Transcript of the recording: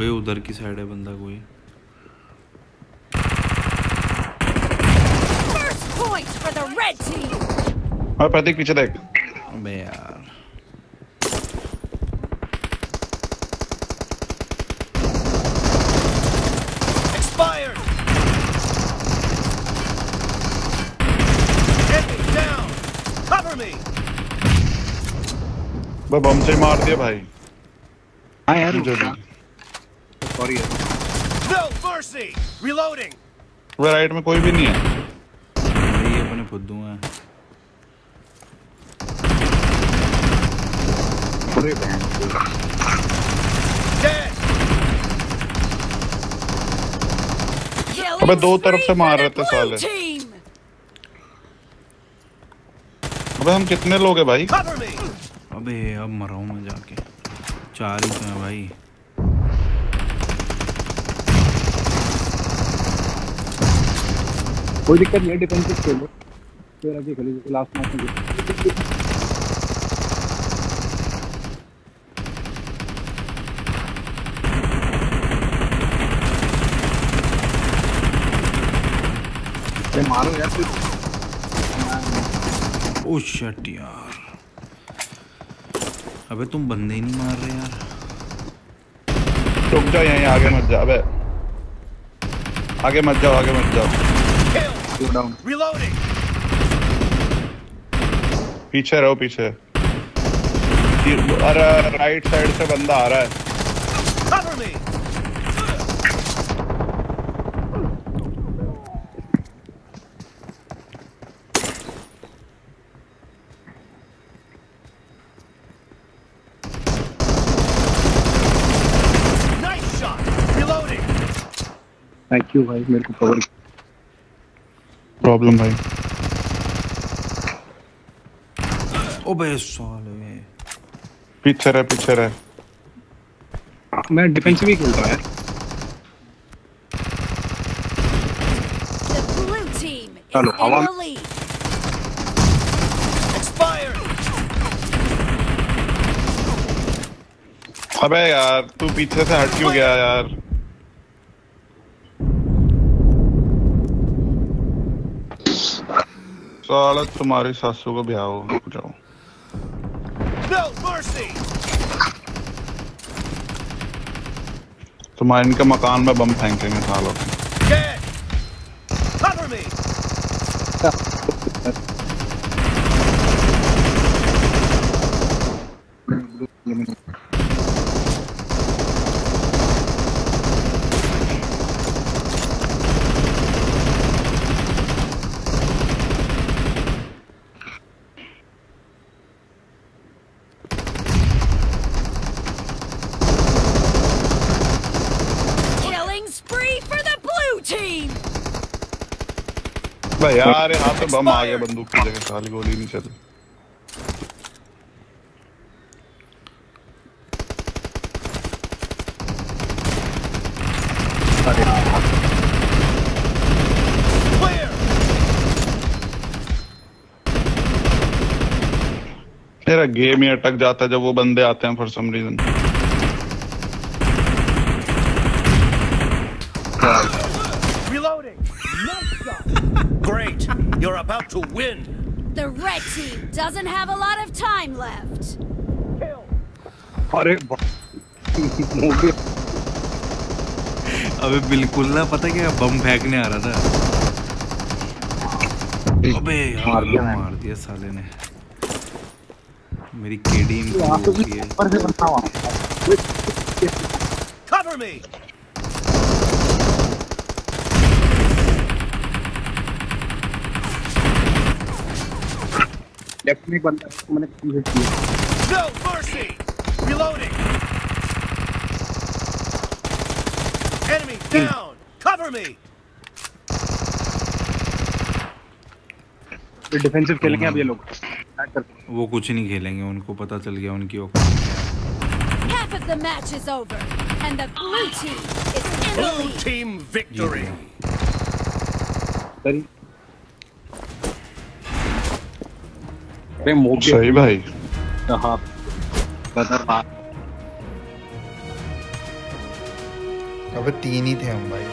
वही उधर की साइड है बंदा कोई। और प्रतीक पीछे देख। अबे यार। बम से मार दिया भाई। हाँ यार जो भी सॉरी No mercy! Reloading! वो राइट में कोई भी नहीं है। यही अपने फुद्दू हैं। पूरे बहन अबे दो तरफ़ से मार रहे थे साले। अबे हम कितने लोग हैं भाई? अबे अब मरा हूँ मैं जाके। चार ही तो हैं भाई। कोई दिक्कत नहीं है डिफेंसिव खेलो। फिर आगे खेलो लास्ट मैच में अरे मारो यार फिर ओ शट यार। अबे तुम बंदे ही नहीं मार रहे यार। रुक जाओ यहीं आगे मत जाओ अबे। आगे मत जाओ आगे मत जाओ। Slow down Reloading! पीछे रहो पीछे अरे राइट साइड से बंदा आ रहा है Cover me! Nice shot! Reloading! Thank you भाई मेरे को कवर प्रॉब्लम भाई। ओबे साले पीछे रहे पीछे रहे। मैं डिफेंसिव ही खेलता हूँ यार। Lead. Expired! अबे यार तू पीछे से हट क्यों गया यार? साला तुम्हारी सासू को ब्याह हो जाओ। तुम्हारे इनके मकान में बम फेंकेंगे सालों! भाई यार यहाँ पे बम आ गया बंदूक की जगह साली गोली नहीं चल मेरा गेम ही अटक जाता है जब वो बंदे आते हैं for some reason Shot! Great! You're about to win! The red team doesn't have a lot of time left. Kill! अरे अबे बिल्कुल ना पता क्या बम फेंकने आ रहा था अबे मार दिया मार दिया साले ने मेरी केडी यहाँ तो भी लेफ्ट में एक बंदा है, उसको मैंने किल हिट किया No mercy! Reloading! Enemy down! Cover me! फिर डिफेंसिव खेलेंगे अब ये लोग Attack करते हैं। वो कुछ नहीं खेलेंगे उनको पता चल गया उनकी औकात क्या है। Half of the match is over, and the blue team is in the Blue lead. team victory! सही अरे मोगी सही भाई। कहाँ बदर बात अबे तीन ही थे हम भाई।